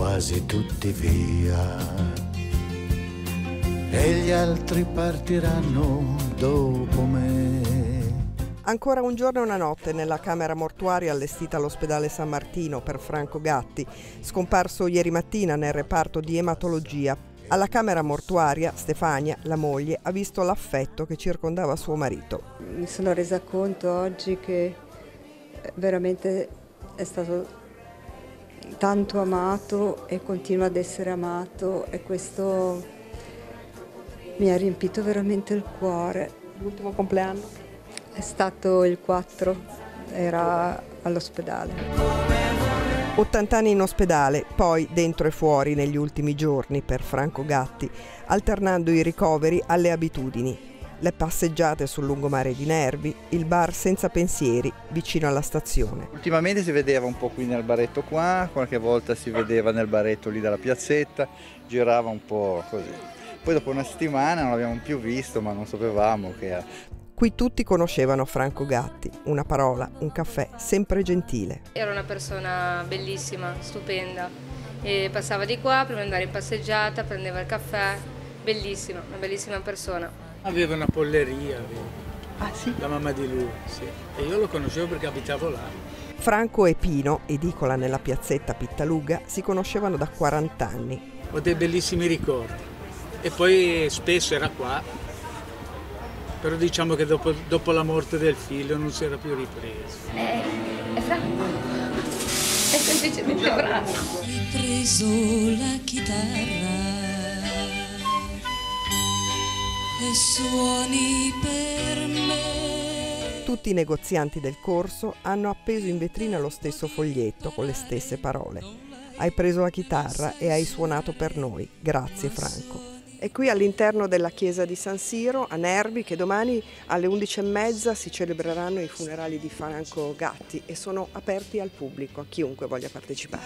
quasi tutti via e gli altri partiranno dopo me. Ancora un giorno e una notte nella camera mortuaria allestita all'ospedale San Martino per Franco Gatti, scomparso ieri mattina nel reparto di ematologia. Alla camera mortuaria Stefania, la moglie, ha visto l'affetto che circondava suo marito. Mi sono resa conto oggi che veramente è stato tanto amato e continua ad essere amato e questo mi ha riempito veramente il cuore. L'ultimo compleanno? È stato il 4, era all'ospedale. 80 anni in ospedale, poi dentro e fuori negli ultimi giorni per Franco Gatti, alternando i ricoveri alle abitudini le passeggiate sul lungomare di Nervi, il bar senza pensieri vicino alla stazione. Ultimamente si vedeva un po' qui nel baretto qua, qualche volta si vedeva nel baretto lì dalla piazzetta, girava un po' così. Poi dopo una settimana non l'abbiamo più visto, ma non sapevamo che... Qui tutti conoscevano Franco Gatti, una parola, un caffè, sempre gentile. Era una persona bellissima, stupenda. E passava di qua prima di andare in passeggiata, prendeva il caffè, bellissima, una bellissima persona. Aveva una polleria, ah, sì? la mamma di lui, sì. E io lo conoscevo perché abitavo là. Franco e Pino, edicola nella piazzetta Pittaluga, si conoscevano da 40 anni. Ho dei bellissimi ricordi. E poi spesso era qua, però diciamo che dopo, dopo la morte del figlio non si era più ripreso. Eh, è Franco, è semplicemente bravo. Hai preso la chitarra e suoni per me. Tutti i negozianti del corso hanno appeso in vetrina lo stesso foglietto con le stesse parole. Hai preso la chitarra e hai suonato per noi. Grazie Franco. È qui all'interno della chiesa di San Siro, a Nervi, che domani alle 11.30 si celebreranno i funerali di Franco Gatti e sono aperti al pubblico, a chiunque voglia partecipare.